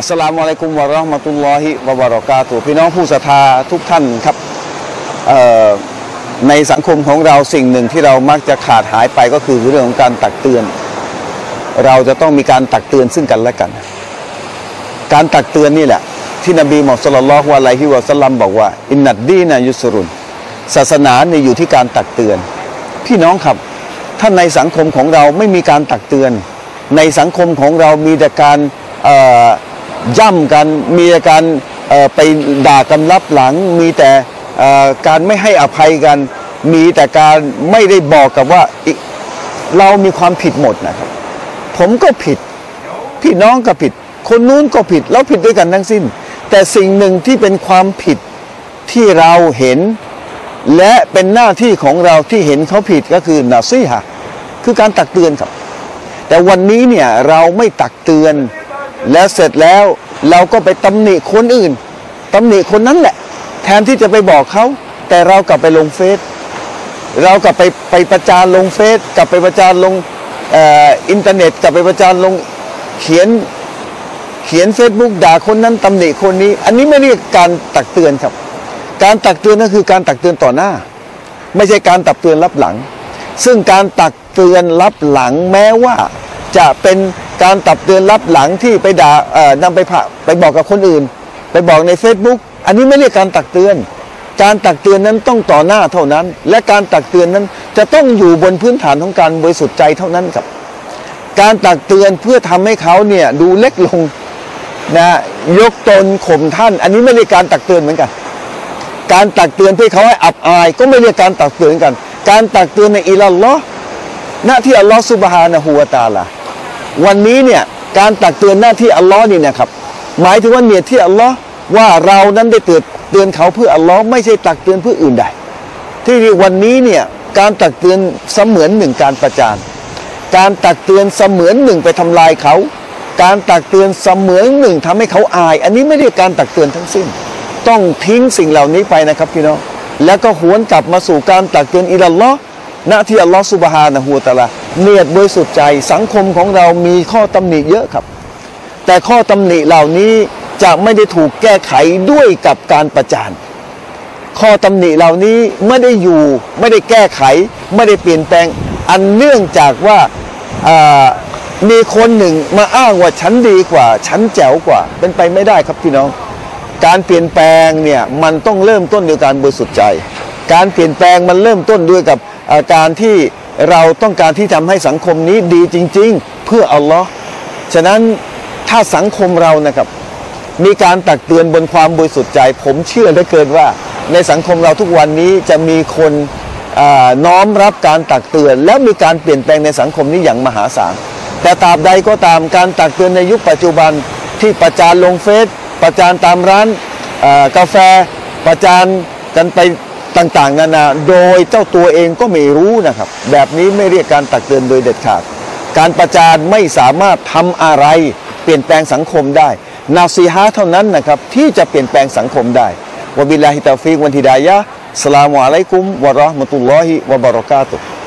อัสลามุอะลัยกุมวะราะห์มะตุลลอฮิวะบะเราะกาตุพี่น้องผู้ศรัทธาทุกท่านครับในสังคมของเราสิ่งหนึ่งที่เรามักจะขาดหายไปก็คือเรื่องของการตักเตือน เราจะต้องมีการตักเตือนซึ่งกันและกัน การตักเตือนนี่แหละ ที่นบีมุฮัมมัดศ็อลลัลอฮุอะลัยฮิวะซัลลัมบอกว่า อินนัดดีนะยุสรุนศาสนาเนี่ยอยู่ที่การตักเตือน พี่น้องครับถ้าในสังคมของเราไม่มีการตักเตือน ในสังคมของเรามีแต่การ ย่ำกันมีการไปด่ากันลับหลัง มีแต่การไม่ให้อภัยกัน มีแต่การไม่ได้บอกกับว่าเรามีความผิดหมดนะครับ ผมก็ผิด พี่น้องก็ผิด คนนู้นก็ผิดแล้วผิดด้วยกันทั้งสิ้น แต่สิ่งหนึ่งที่เป็นความผิดที่เราเห็น และเป็นหน้าที่ของเราที่เห็นเขาผิดก็คือนาซีฮะคือการตักเตือนครับ แต่วันนี้เนี่ยเราไม่ตักเตือน แล้วเสร็จแล้วเราก็ไปตำหนิคนอื่นตำหนิคนนั้นแหละ แทนที่จะไปบอกเขา แต่เรากลับไปลงเฟซเรากลับไปไปประจานลงเฟซกลับไปประจานลงอินเทอร์เน็ต กลับไปประจานลงเขียนเขียนเฟซบุ๊กด่าคนนั้นตำหนิคนนี้ อันนี้ไม่เรียกการตักเตือนครับ การตักเตือนก็คือการตักเตือนต่อหน้า ไม่ใช่การตักเตือนรับหลัง ซึ่งการตักเตือนรับหลังแม้ว่าจะเป็น การตักเตือนรับหลังที่ไปด่าเอ่อนำไปผ่าไปบอกกับคนอื่น ไปบอกใน Facebook อันนี้ไม่เรียกการตักเตือน การตักเตือนนั้นต้องต่อหน้าเท่านั้น และการตักเตือนนั้นจะต้องอยู่บนพื้นฐานของการบริสุทธิ์ใจเท่านั้นครับ การตักเตือนเพื่อทำให้เขาเนี่ยดูเล็กลงนะยกตนข่มท่าน อันนี้ไม่เรียกการตักเตือนเหมือนกัน การตักเตือนเพื่อเขาให้อับอาย ก็ไม่เรียกการตักเตือนกัน การตักเตือนในอิลลลอฮ์หน้าที่อัลลอฮ์ซุบฮานะฮูวะตาลา วันนี้เนี่ยการตักเตือนหน้าที่อัลลอฮ์นี่นะครับหมายถึงว่าเนียที่อัลลอฮ์ว่าเรานั้นได้เตือนเตือนเขาเพื่ออัลลอฮ์ไม่ใช่ตักเตือนเพื่ออื่นใด ที่วันนี้เนี่ยการตักเตือนเสมือนหนึ่งการประจานการตักเตือนเสมือนหนึ่งไปทำลายเขา การตักเตือนเสมือนหนึ่งทำให้เขาอาย อันนี้ไม่ได้การตักเตือนทั้งสิ้น ต้องทิ้งสิ่งเหล่านี้ไปนะครับพี่น้องแล้วก็หวนกลับมาสู่การตักเตือนอิลลัลอฮ์หน้าที่อัลลอฮ์สุบฮานะฮูวะตะลา เนียดบริสุทธิ์ใจสังคมของเรามีข้อตำหนิเยอะครับ แต่ข้อตำหนิเหล่านี้จะไม่ได้ถูกแก้ไขด้วยกับการประจานข้อตำหนิเหล่านี้ไม่ได้อยู่ไม่ได้แก้ไข ไม่ได้เปลี่ยนแปลงอันเนื่องจากว่ามีคนหนึ่งมาอ้างว่าฉันดีกว่า ฉันแจ๋วกว่า เป็นไปไม่ได้ครับพี่น้อง การเปลี่ยนแปลงเนี่ยมันต้องเริ่มต้นด้วยการบริสุทธิ์ใจ การเปลี่ยนแปลงมันเริ่มต้นด้วยกับอาการที่ เราต้องการที่ทำให้สังคมนี้ดีจริง ๆ เพื่ออัลลอฮ์ฉะนั้นถ้าสังคมเรานะครับ มีการตักเตือนบนความบริสุทธิ์ใจ ผมเชื่อเหลือเกินว่า ในสังคมเราทุกวันนี้จะมีคนน้อมรับการตักเตือน และมีการเปลี่ยนแปลงในสังคมนี้อย่างมหาศาลแต่ตราบใดก็ตามการตักเตือนในยุคปัจจุบันที่ประจานลงเฟซประจานตามร้านกาแฟประจานกันไป ต่างๆ นานาโดยเจ้าตัวเองก็ไม่รู้นะครับ แบบนี้ไม่เรียกการตักเตือนโดยเด็ดขาด การประจานไม่สามารถทำอะไร เปลี่ยนแปลงสังคมได้นาซีฮะเท่านั้นนะครับที่จะเปลี่ยนแปลงสังคมได้วบิลลาฮิตาฟิกวันทิดายะสลามุอะลัยกุมวะราะห์มะตุลลอฮิวะบะเราะกาตุฮ์